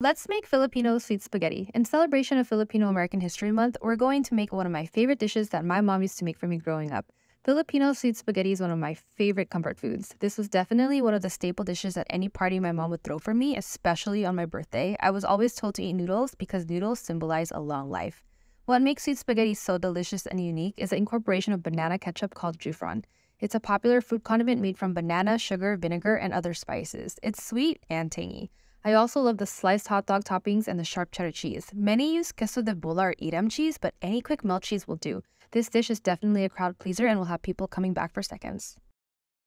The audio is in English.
Let's make Filipino sweet spaghetti. In celebration of Filipino American History Month, we're going to make one of my favorite dishes that my mom used to make for me growing up. Filipino sweet spaghetti is one of my favorite comfort foods. This was definitely one of the staple dishes at any party my mom would throw for me, especially on my birthday. I was always told to eat noodles because noodles symbolize a long life. What makes sweet spaghetti so delicious and unique is the incorporation of banana ketchup called Jufran. It's a popular food condiment made from banana, sugar, vinegar, and other spices. It's sweet and tangy. I also love the sliced hot dog toppings and the sharp cheddar cheese. Many use queso de bola or Edam cheese, but any quick melt cheese will do. This dish is definitely a crowd pleaser and will have people coming back for seconds.